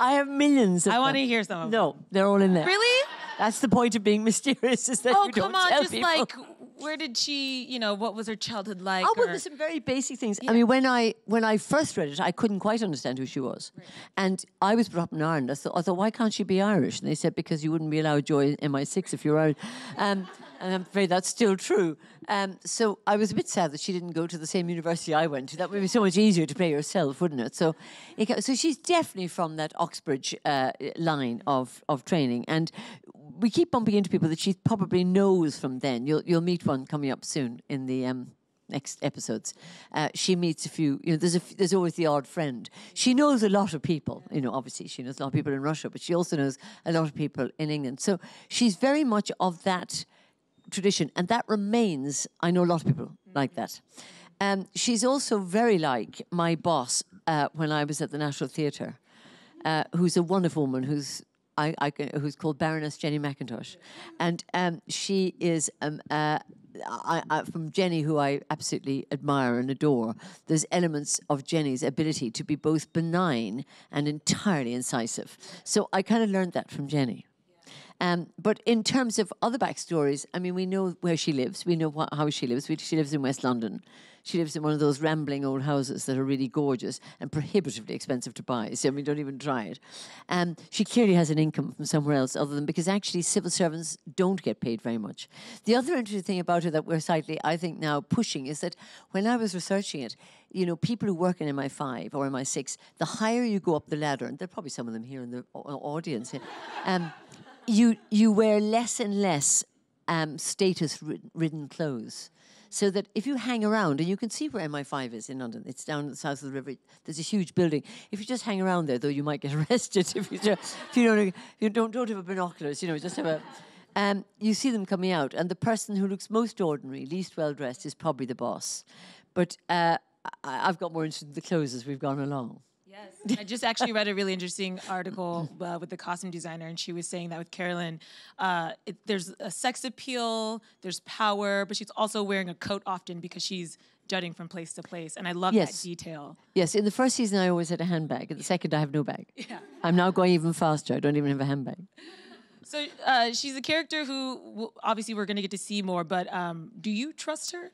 I have millions. Of I want to hear some of them. No, they're all in there. Really? That's the point of being mysterious. Is that Oh, you don't Oh come on. tell Just people. like, where did she, you know, what was her childhood like? Oh, well, there's some very basic things. I mean, when I when I first read it, I couldn't quite understand who she was, and I was brought up in Ireland. I thought, I thought, why can't she be Irish? And they said because you wouldn't be allowed joy in MI6 if you're Irish. Um, and I'm afraid that's still true. Um, so I was a bit sad that she didn't go to the same university I went to. That would be so much easier to play yourself, wouldn't it? So, so she's definitely from that Oxbridge uh, line of of training, and we keep bumping into people that she probably knows from then. You'll you'll meet one coming up soon in the. Um, Next episodes, uh, she meets a few. You know, there's a f- there's always the odd friend. She knows a lot of people. You know, obviously she knows a lot of people in Russia, but she also knows a lot of people in England. So she's very much of that tradition, and that remains. I know a lot of people like that. Um, she's also very like my boss uh, when I was at the National Theatre, uh, who's a wonderful woman who's I, I can- who's called Baroness Jenny McIntosh, and um, she is um, uh, I, I, from Jenny, who I absolutely admire and adore. There's elements of Jenny's ability to be both benign and entirely incisive. So I kind of learned that from Jenny. Um, but in terms of other backstories, I mean, we know where she lives. We know wha- how she lives. She lives in West London. She lives in one of those rambling old houses that are really gorgeous and prohibitively expensive to buy. So, I mean, don't even try it. Um, she clearly has an income from somewhere else other than because actually civil servants don't get paid very much. The other interesting thing about her that we're slightly, I think, now pushing is that when I was researching it, you know, people who work in MI5 or MI6, the higher you go up the ladder, and there are probably some of them here in the audience um, you you wear less and less um, status-ridden clothes. So that if you hang around, and you can see where MI5 is in London, it's down the south of the river. There's a huge building. If you just hang around there, though, you might get arrested if you, if you don't if you don't don't have a binoculars. You know, just have a. Um, you see them coming out, and the person who looks most ordinary, least well dressed, is probably the boss. But uh, I, I've got more interested in the clothes as we've gone along. Yes. I just actually read a really interesting article uh, with the costume designer, and she was saying that with Carolyn, uh, it, there's a sex appeal, there's power, but she's also wearing a coat often because she's jutting from place to place. And I love Yes. that detail. Yes, in the first season, I always had a handbag. In the second, I have no bag. Yeah. I'm now going even faster. I don't even have a handbag. So uh, she's a character who w- obviously we're going to get to see more, but um, do you trust her?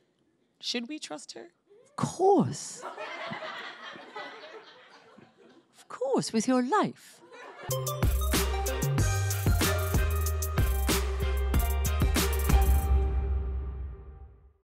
Should we trust her? Of course. Course, with your life.